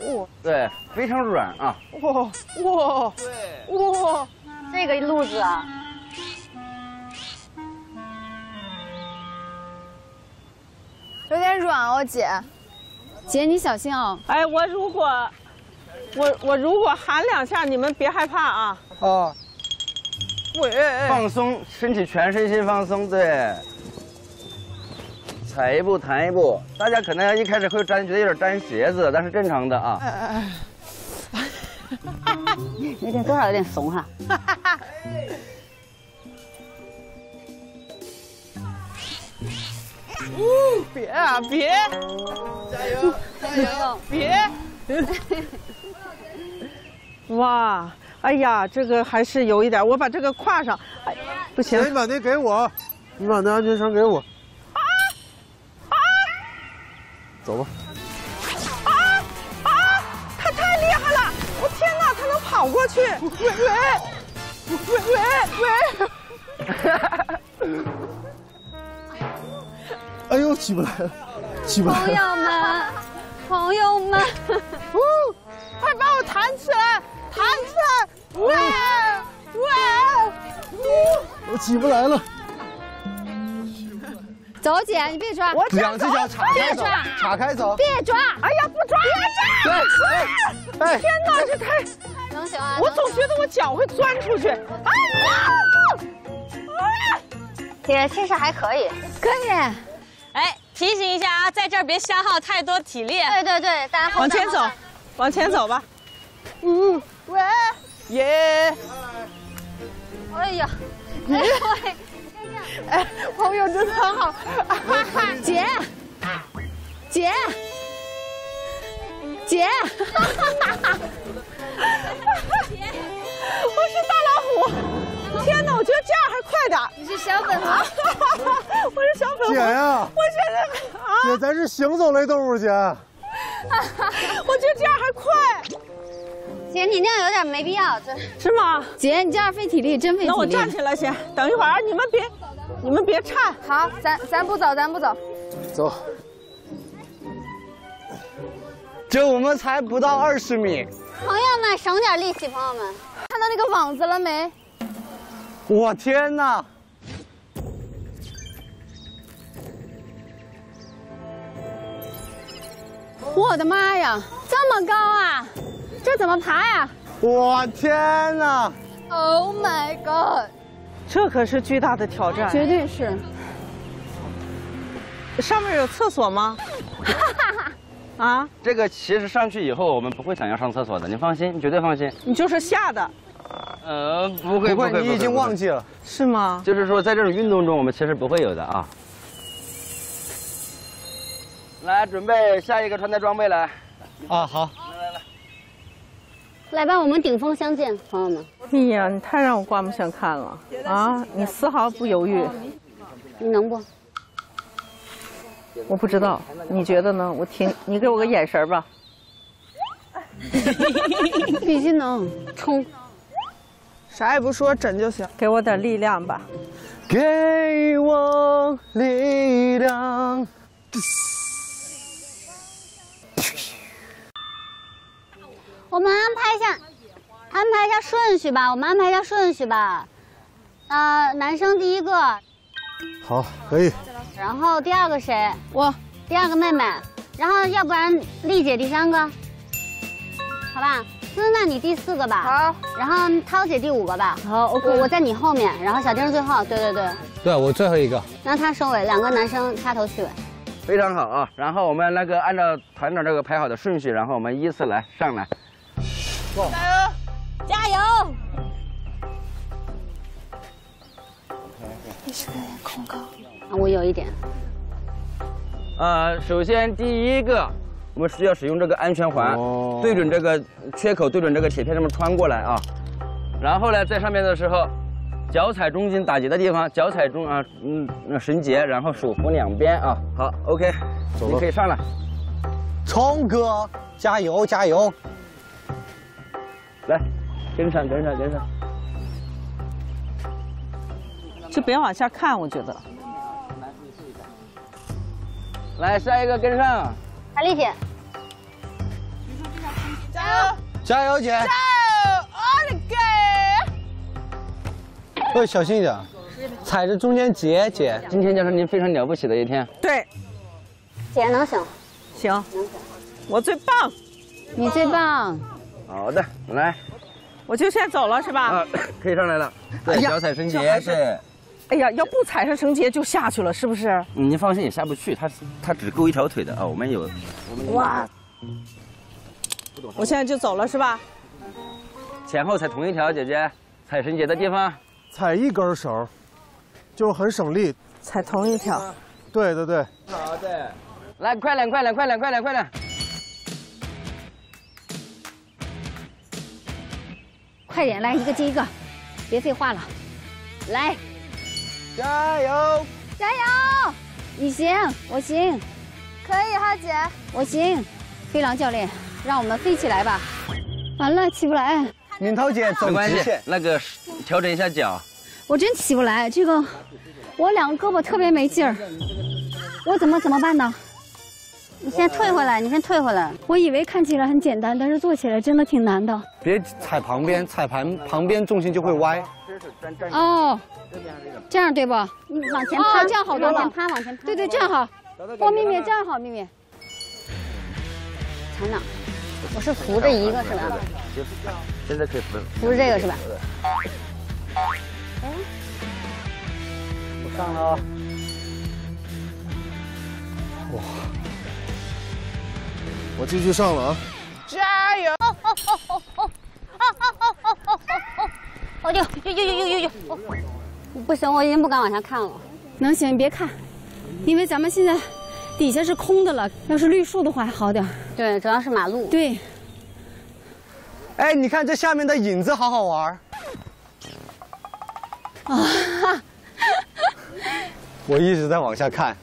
哇，对，非常软啊。哇哇，对，哇，这个路子啊，有点软哦，姐。姐你小心哦。哎，我如果，我我如果喊两下，你们别害怕啊。哦，喂，放松，身体全身心放松，对。踩一步弹一步，大家可能一开始会粘，觉得有点粘鞋子，但是正常的啊。那天多少有点怂哈。呜，别啊别，加油加油，别。哇，哎呀，这个还是有一点，我把这个挎上，哎，不行。你把那给我，你把那安全绳给我。啊啊！走吧。啊啊！他太厉害了！我天哪，他能跑过去！喂喂喂喂！哎呦，起不来了，起不来了。朋友们，朋友们，快把我弹起来，弹起来！喂喂！我起不来了。走，姐，你别抓，我两只脚岔开走，岔开走。别抓！哎呀，不抓！别抓！对，哎，天哪，这太……能行啊！我总觉得我脚会钻出去。哎呀！姐，其实还可以，可以。哎，提醒一下啊，在这儿别消耗太多体力。对对对，大家往前走，往前走吧。嗯，喂，耶！哎呀，哎喂，哎，朋友真的很好。姐，姐，姐，哈哈哈哈我是大老虎。天哪，我觉得这样还快点。你是小粉红，我是小粉红。姐呀，我觉得啊，姐，咱是行走类动物，姐。我觉得这样还快。姐，你那样有点没必要，这是吗？姐，你这样费体力，真费体力。那我站起来先，等一会儿啊，你们别，你们别颤。好，咱咱不走，咱不走。走。这我们才不到二十米。朋友们，省点力气，朋友们。看到那个网子了没？我天哪！我的妈呀，这么高啊！这怎么爬呀？我天哪！Oh my god！这可是巨大的挑战，绝对是。上面有厕所吗？啊，这个其实上去以后，我们不会想要上厕所的，你放心，你绝对放心。你就是吓的。呃，不会不会，你已经忘记了，是吗？就是说，在这种运动中，我们其实不会有的啊。来，准备下一个穿戴装备来。啊，好。来吧，我们顶峰相见，朋友们。哎呀，你太让我刮目相看了啊！你丝毫不犹豫。你能不？我不知道，你觉得呢？我听你给我个眼神吧。必须能冲。啥也不说，整就行。给我点力量吧。给我力量。们安排一下，安排一下顺序吧。我们安排一下顺序吧。呃，男生第一个。好，可以。然后第二个谁？我。第二个妹妹。然后要不然丽姐第三个，好吧？思娜你第四个吧。好。然后涛姐第五个吧。好，OK。我在你后面，然后小丁最后。对对对。对，我最后一个。那他收尾，两个男生掐头去尾。非常好啊！然后我们那个按照团长这个排好的顺序，然后我们依次来上来。加油！加油！你是不是有点恐高？啊，我有一点。呃，首先第一个，我们需要使用这个安全环，对准这个缺口，对准这个铁片这么穿过来啊。然后呢，在上面的时候，脚踩中心打结的地方，脚踩中啊，嗯，绳结，然后手扶两边啊。好，OK，你可以上来。冲哥，加油加油！来，跟上跟上跟上。就别往下看，我觉得。来，下一个跟上。海丽姐。加油，加油姐！加油！我的哎，小心一点，踩着中间结，姐。今天就是您非常了不起的一天。对，姐能行，行。能行，我最棒，你最棒。好的，来，我就先走了是吧？啊，可以上来了。对，脚踩绳结，是。哎呀，要不踩上绳结就下去了，是不是？嗯您放心，也下不去，它它只够一条腿的啊。我们有，我们有哇！我现在就走了是吧？前后踩同一条，姐姐，踩绳结的地方。踩一根绳，就很省力。踩同一条。对对对。好的，来，快点，快点，快点，快点，快点！快点来，一个接一个，别废话了，来，加油！加油！你行，我行，可以哈姐。我行。飞狼教练，让我们飞起来吧。完了，起不来，敏涛姐走没关系，，那个调整一下脚。我真起不来。这个，我两个胳膊特别没劲儿，我怎么怎么办呢？你先退回来，你先退回来。我以为看起来很简单，但是做起来真的挺难的。别踩旁边，踩盘旁边重心就会歪。哦，这样对不？你往前趴，这样好多了。往前趴，往前趴。对对，这样好。哦，秘密，这样好，秘密。船长，我是扶着一个是吧？现在可以扶了。扶着这个是吧？哎我上了啊！哇！我继续上了啊！加油！哦 呦呦呦呦呦呦！不行，我已经不敢往下看了。能行，你别看，因为咱们现在底下是空的了。要是绿树的话还好点。对，主要是马路。对，哎，你看这下面的影子好好玩。啊！我一直在往下看，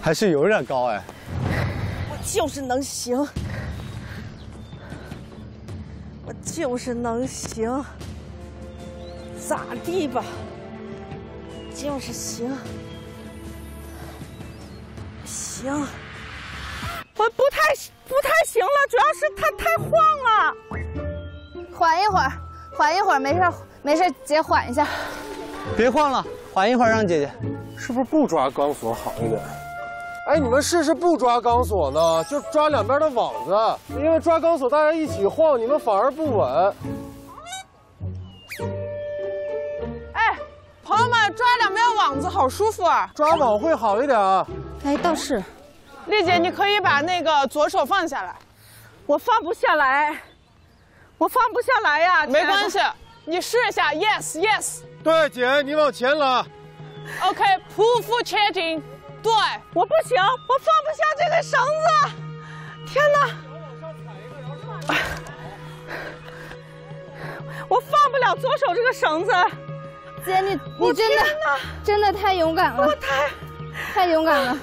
还是有点高哎。我就是能行，我就是能行，咋地吧？就是行，行。我不太不太行了，主要是它太晃了。缓一会儿，缓一会儿，没事儿没事儿，姐缓一下。别晃了，缓一会儿让姐姐。是不是不抓钢索好一点？哎，你们试试不抓钢索呢，就抓两边的网子，因为抓钢索大家一起晃，你们反而不稳。哎，朋友们，抓两边网子好舒服啊！抓网会好一点啊。哎，倒是。丽姐，你可以把那个左手放下来。我放不下来，我放不下来呀。没关系，你试一下。Yes, yes。对，姐，你往前拉。OK，匍匐前进。对，我不行，我放不下这个绳子。天哪！我放不了左手这个绳子。姐，你你真的真的太勇敢了，我太太勇敢了，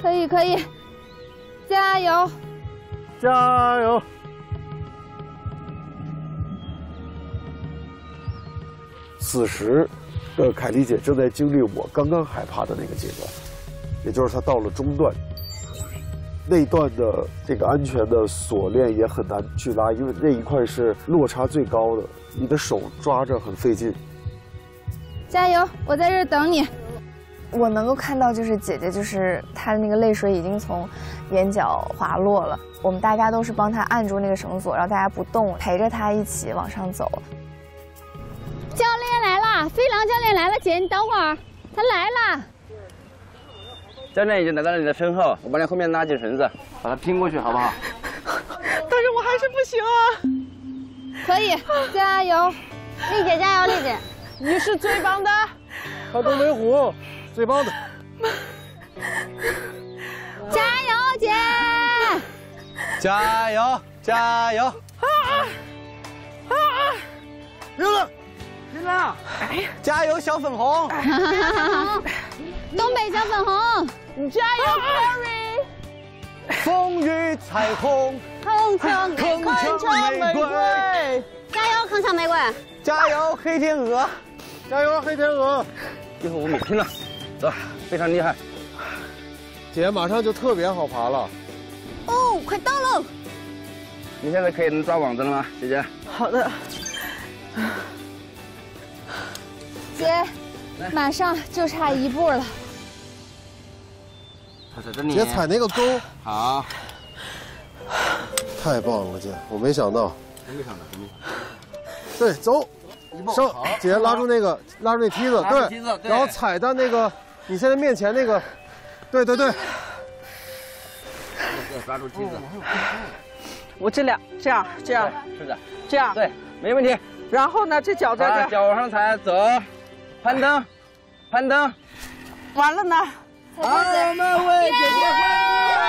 可以可以，加油！加油！此时的凯丽姐正在经历我刚刚害怕的那个阶段，也就是它到了中段，那一段的这个安全的锁链也很难去拉，因为那一块是落差最高的，你的手抓着很费劲。加油！我在这儿等你。我能够看到，就是姐姐，就是她的那个泪水已经从眼角滑落了。我们大家都是帮她按住那个绳索，然后大家不动，陪着她一起往上走。教练来了，飞狼教练来了，姐你等会儿，他来了。教练已经来到了你的身后，我帮你后面拉紧绳子，把它拼过去，好不好？但是我还是不行啊！可以，加油！丽姐加油，丽姐！你是最棒的！看东北虎，最棒的！加油，姐！加油，加油！啊啊啊！溜了，拼了！哎加油，小粉红！东北小粉红，加油，Carry！风雨彩虹，铿锵，铿锵玫瑰，加油，铿锵玫瑰！加油，黑天鹅！加油，黑天鹅！一会儿我们拼了，走，非常厉害。姐马上就特别好爬了。哦，快到喽！你现在可以能抓网子了吗，姐姐？好的。姐，马上就差一步了。踩踩着你。姐踩那个钩。好。太棒了，姐！我没想到。真没想到，真没想到。对，走。上，姐拉住那个，拉住那梯子，对，然后踩到那个你现在面前那个，对对对。抓住梯子。我这两这样这样，是的，这样对，没问题。然后呢，这脚在这，脚往上踩，走，攀登，攀登，完了呢。好，那位姐姐。